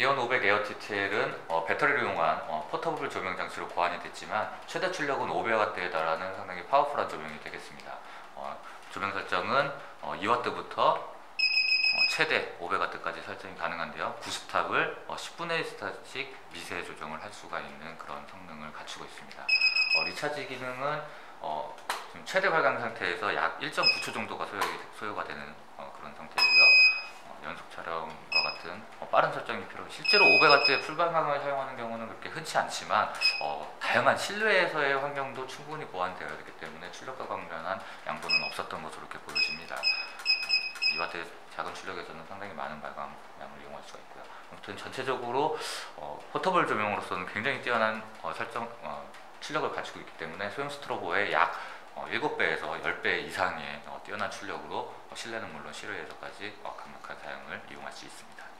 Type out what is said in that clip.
디온 500 에어 TTL은 어, 배터리를 이용한 어, portable 조명 장치로 고안이 됐지만 최대 출력은 500W에 달하는 상당히 파워풀한 조명이 되겠습니다. 어, 조명 설정은 어, 2W부터 최대 500W까지 설정이 가능한데요. 9 stop을 10분의 1 stop씩 미세 조정을 할 수가 있는 그런 성능을 갖추고 있습니다. 어, 리차지 기능은 어, 최대 발광 상태에서 약 1.9초 정도가 소요, 소요가 되는 어, 그런 상태이고요. 어, 연속 촬영과 같은 어, 빠른 설정이 필요. 실제로 500W의 풀발광을 사용하는 경우는 그렇게 흔치 않지만 어, 다양한 실내에서의 환경도 충분히 보완되어 있기 때문에 출력과 관련한 양도는 없었던 것으로 이렇게 보여집니다. 2W 작은 출력에서는 상당히 많은 발광량을 이용할 수가 있고요. 아무튼 전체적으로 어, 포터블 조명으로서는 굉장히 뛰어난 어, 설정 어, 출력을 갖추고 있기 때문에 소형 스트로보의 약 어, 7배에서 10배 이상의 어, 뛰어난 출력으로 어, 실내는 물론 실외에서까지 어, 강력한 사용을 이용할 수 있습니다.